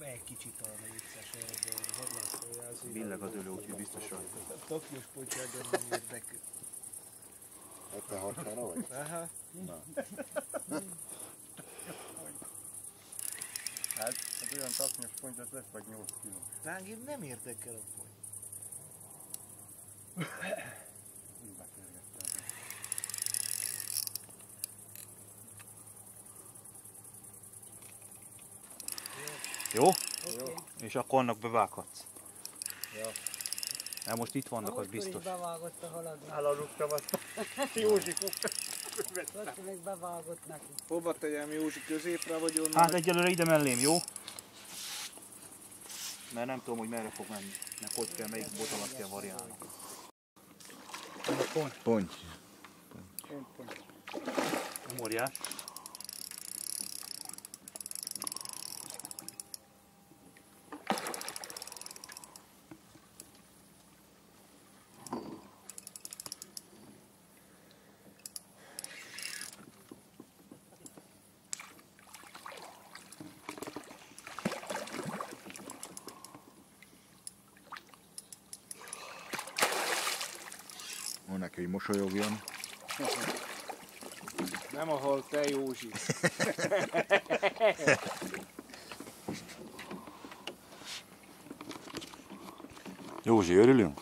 egy kicsit arra vicces, hogy horgászolja az Billeg az ülő, úgyhogy biztos rajta. Tokiós potyágon nem érdekül. 76 sára vagy? Aha. Hát, az olyan taknyos pont, az lesz vagy 8 kiló. Engem nem érdekel a poty. Jó? Oké. És akkor annak bevághatsz. Ja. Mert most itt vannak, az biztos. bevágott a haladnak. Elaludtam azt. Józsi. Ott még bevágott neki. Hova tegyem Józsi középre vagy onnan? Hát egyelőre ide mellém, jó? Mert nem tudom, hogy merre fog menni. Meg hogy kell, melyik botolat kell variálni. Ponty. Pont, pont. Óriás. Mondd neki, hogy mosolyogjon. Nem ahol te Józsi. Józsi, örülünk?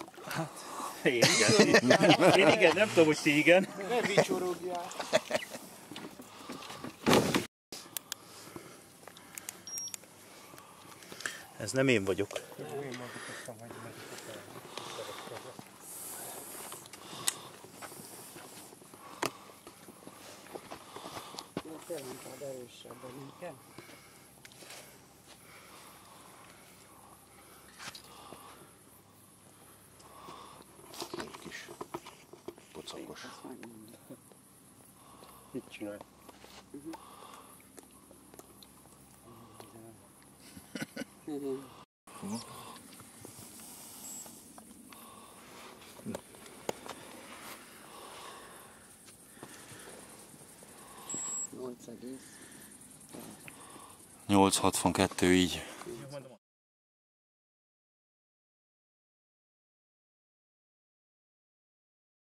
Én igen. Én igen, nem tudom, hogy ti igen. Ne vicsorogjál. Ez nem én vagyok. Te jelentad hát erősebben nekem? Egy kis pocakos. Mit csinál? Uh-huh. Uh-huh. 8,8. 8,62 így.